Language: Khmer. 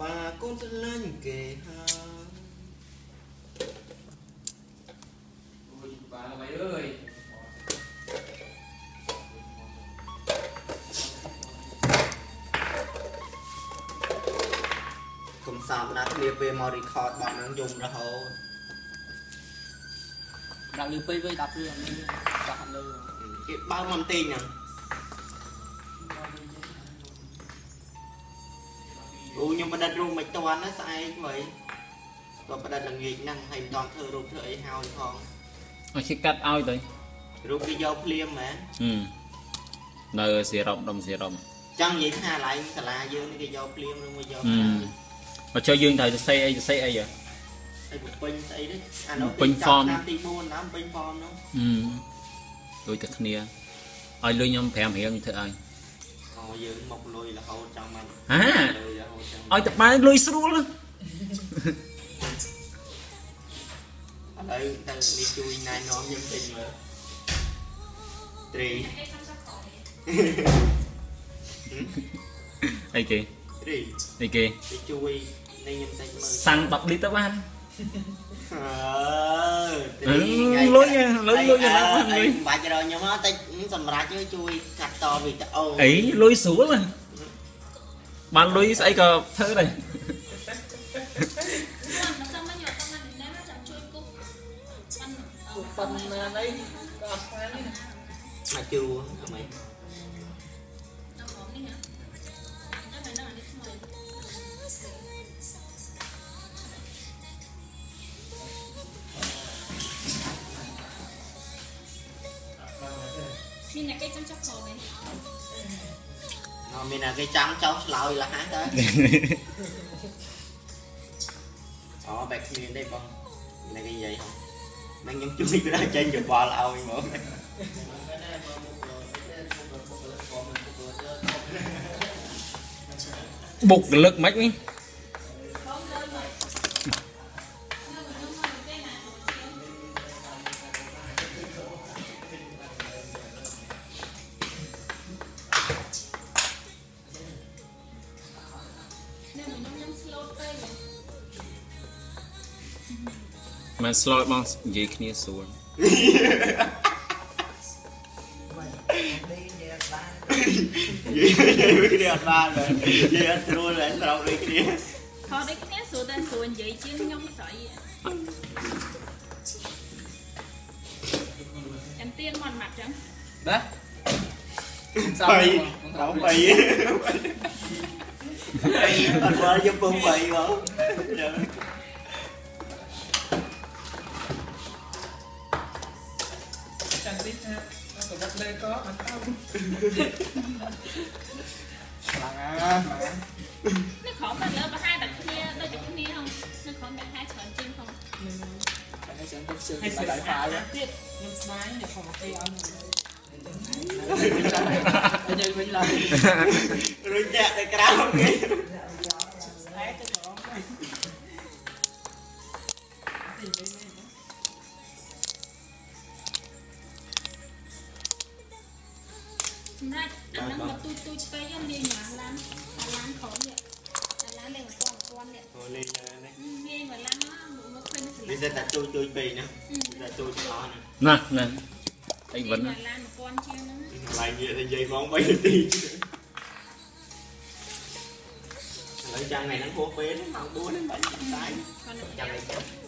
ប៉ាកូនស្រឡាញ់គេហើយអូយបាទអ្វីអើយកុំសាបណាគ្នាពេលមក record បាត់នឹងយំរហូតដាក់លឺពេកវិញដាក់ព្រឿងនេះដាក់ខាងលើគេបើកមកបន្តិចហ្នឹង អូខ្ញុំបដិទ្ធរូបមិនតាន់ណាស្អែកវិញក៏បដិទ្ធល្ងាចហ្នឹងហើយមិនតធ្វើរូបធ្វើអីហើយផងឲ្យគេកាត់ឲ្យទៅរូបគេយកភ្លាមមែនហឹមនៅសេរ៉ុបដុំសេរ៉ុបចង់និយាយថាកន្លែងសាលាយើងនេះគេយកភ្លាមឬមកយកហឹណាមមកចុះយើងត្រូវទៅសេអីទៅសេអីហ៎អីពេញស្អីនេះអានោះពេញ form តាមទី4តាមពេញ form នោះហឹមដូចតែគ្នាឲ្យលុយខ្ញុំ5រៀលខ្ញុំធ្វើឲ្យ អូយើងមកលុយរហូតចង់មកហាលុយរហូតចង់ឲ្យតែបានលុយស្រួលណាឥឡូវទៅនេះជួយណែនាំខ្ញុំចេញមើលត្រីអីគេត្រីអីគេទៅជួយនេះខ្ញុំតិចមើលសាំង10លីត្រទៅបានអើអឺ លុយហ៎លុយលុយណាស់បានលុយមិនបាច់រកខ្ញុំមកតិចសម្រាប់យើងជួយកាត់តវីដេអូអីលុយស្រួលណាបានលុយស្អីក៏ធ្វើដែរ nó xong nó nhọt xong nó ném nó chẳng chui cúc ăn ប៉ុណ្ណានេះក៏អត់ខ្លាំងទេមកជួអី nó nhìn là cây trong chóc khổ này មកមានតែគេចង់ចោលឆ្លោយលះហាទៅអូបែកគ្នាទេបងនេះគេនិយាយហ្នឹងខ្ nên mình nhắm nhắm slow tay rồi មិនស្លោយបងនិយាយគ្នាស្រួលនិយាយគ្នាអត់បាននិយាយអត់ស្រួលតែស្រោបដូចគ្នា thôi đấy cái nét sửa tên sửa vậy chứ nhông sợi em tiên mòn mặt chẳng ណាសាបីមដល់បីអត់មកយកពងបីបង ចាំតិចណាក៏បាត់លេក៏អត់ទៅខ្លាំងណាស់ nó khó mà lỡ có hai đặt kia đây đặt kia không nó khó đặt hai sợi trên không ហើយចាំទៅជើងបាយបាយផាយ Tuyệt. ខ្ញុំស្នា យនេះខំគេអត់យើងវិញឡើយរួចចាក់ទៅក្រៅគេស្អែកទៅម្ដងទៅទីវិញនេះសម្រាប់អាហ្នឹងមកទូចទូចពេកហ្នឹងលាយមកឡានអាឡានខំនេះអាឡានលេងមកពាន់ពាន់នេះអូលេងនេះលាយមកឡានមកមកឃើញស្លាវាប់តែតែជួយជួយពេកណាតែជួយឆ្លោហ្នឹងណាណា អីលាវិយនមកឡានមកពាន់ជាងហ្នឹងកន្លែងនិយាយតែនិយាយមក3នាទីឥឡូវចាំថ្ងៃហ្នឹងហួសពេលម៉ោង4ហ្នឹងបាច់ស្ដាយ còn được ចាំចាំនេះចាំ